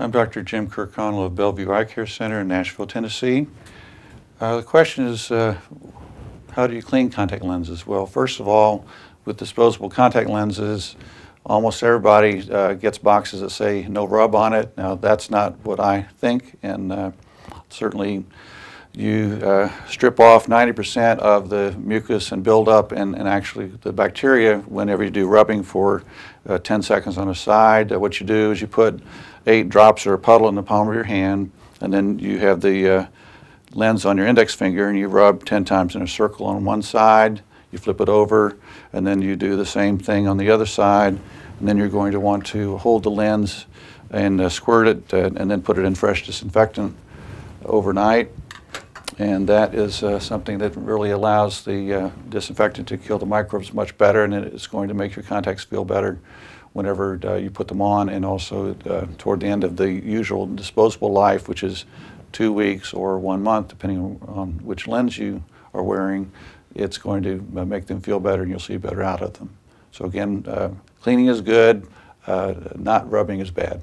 I'm Dr. Jim Kirkconnell of Bellevue Eye Care Center in Nashville, Tennessee. Uh, the question is, uh, how do you clean contact lenses? Well, first of all, with disposable contact lenses, almost everybody uh, gets boxes that say no rub on it. Now, that's not what I think, and uh, certainly you uh, strip off 90% of the mucus and buildup and, and actually the bacteria whenever you do rubbing for uh, 10 seconds on a side. Uh, what you do is you put eight drops or a puddle in the palm of your hand and then you have the uh, lens on your index finger and you rub 10 times in a circle on one side. You flip it over and then you do the same thing on the other side and then you're going to want to hold the lens and uh, squirt it uh, and then put it in fresh disinfectant overnight and that is uh, something that really allows the uh, disinfectant to kill the microbes much better, and it's going to make your contacts feel better whenever uh, you put them on, and also uh, toward the end of the usual disposable life, which is two weeks or one month, depending on which lens you are wearing, it's going to uh, make them feel better, and you'll see better out of them. So again, uh, cleaning is good, not rubbing is bad.